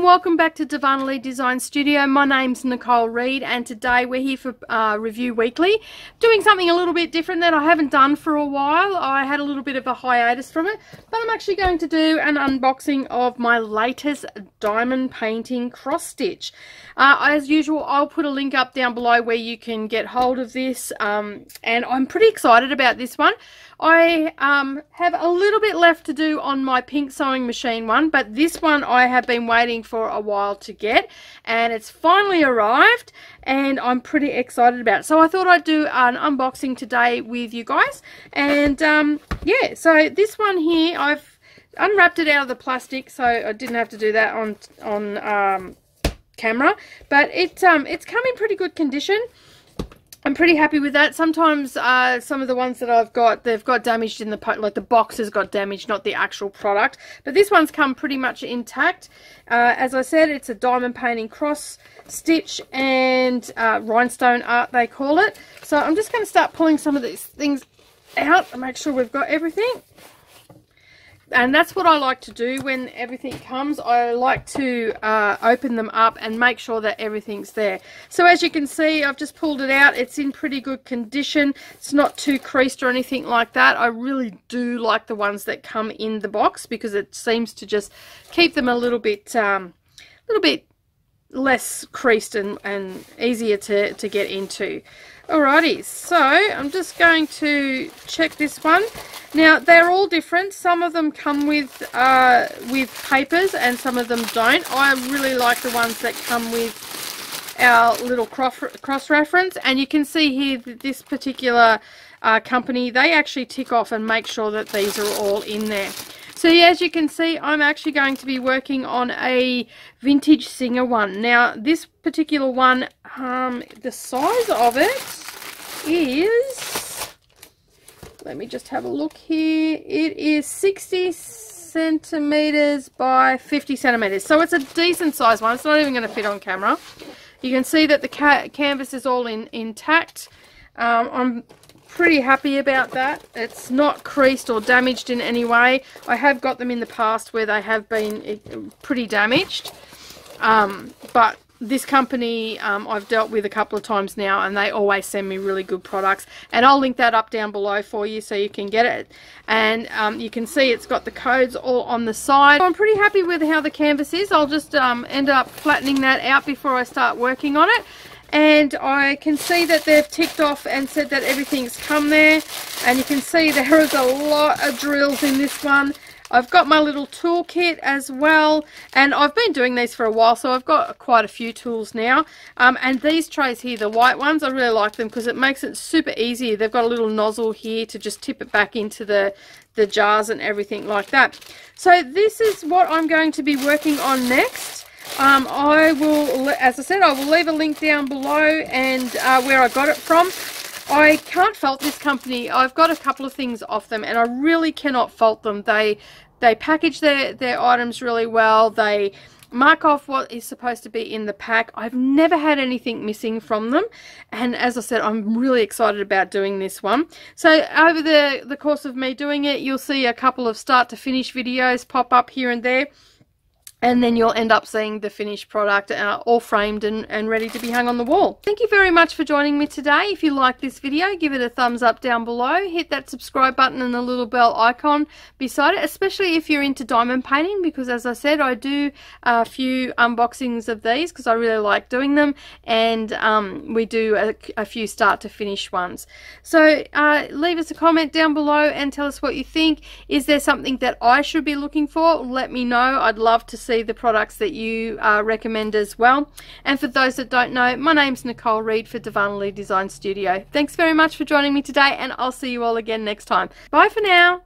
welcome back to Lee Design Studio. My name's Nicole Reed and today we're here for uh, Review Weekly. Doing something a little bit different that I haven't done for a while. I had a little bit of a hiatus from it, but I'm actually going to do an unboxing of my latest diamond painting cross stitch. Uh, as usual, I'll put a link up down below where you can get hold of this um, and I'm pretty excited about this one. I um, have a little bit left to do on my pink sewing machine one, but this one I have been waiting for a while to get, and it's finally arrived, and I'm pretty excited about it. So I thought I'd do an unboxing today with you guys, and um, yeah, so this one here, I've unwrapped it out of the plastic, so I didn't have to do that on on um, camera, but it um, it's come in pretty good condition. I'm pretty happy with that. Sometimes uh, some of the ones that I've got, they've got damaged in the, like the box has got damaged, not the actual product. But this one's come pretty much intact. Uh, as I said, it's a diamond painting cross stitch and uh, rhinestone art, they call it. So I'm just going to start pulling some of these things out and make sure we've got everything and that's what I like to do when everything comes. I like to uh, open them up and make sure that everything's there. So as you can see, I've just pulled it out. It's in pretty good condition. It's not too creased or anything like that. I really do like the ones that come in the box because it seems to just keep them a little bit, um, little bit less creased and, and easier to, to get into. Alrighty, so I'm just going to check this one. Now, they're all different. Some of them come with uh, with papers and some of them don't. I really like the ones that come with our little cross-reference. And you can see here that this particular uh, company, they actually tick off and make sure that these are all in there. So yeah, as you can see, I'm actually going to be working on a vintage Singer one. Now, this particular one, um, the size of it is, let me just have a look here, it is 60 centimeters by 50 centimeters. So it's a decent size one. It's not even going to fit on camera. You can see that the ca canvas is all in intact. Um, I'm pretty happy about that. It's not creased or damaged in any way. I have got them in the past where they have been eh, pretty damaged. Um, but this company um, I've dealt with a couple of times now and they always send me really good products and I'll link that up down below for you so you can get it and um, you can see it's got the codes all on the side. I'm pretty happy with how the canvas is. I'll just um, end up flattening that out before I start working on it and I can see that they've ticked off and said that everything's come there. And you can see there is a lot of drills in this one. I've got my little toolkit as well. And I've been doing these for a while so I've got quite a few tools now. Um, and these trays here the white ones I really like them because it makes it super easy. They've got a little nozzle here to just tip it back into the the jars and everything like that. So this is what I'm going to be working on next um, I will, as I said, I will leave a link down below and uh, where I got it from. I can't fault this company. I've got a couple of things off them and I really cannot fault them. They they package their, their items really well. They mark off what is supposed to be in the pack. I've never had anything missing from them. And as I said, I'm really excited about doing this one. So over the, the course of me doing it, you'll see a couple of start to finish videos pop up here and there and then you'll end up seeing the finished product uh, all framed and, and ready to be hung on the wall. Thank you very much for joining me today. If you like this video, give it a thumbs up down below. Hit that subscribe button and the little bell icon beside it, especially if you're into diamond painting because as I said, I do a few unboxings of these because I really like doing them and um, we do a, a, few start to finish ones. So uh, leave us a comment down below and tell us what you think. Is there something that I should be looking for? Let me know. I'd love to see see the products that you uh, recommend as well. And for those that don't know, my name's Nicole Reed for Lee Design Studio. Thanks very much for joining me today and I'll see you all again next time. Bye for now.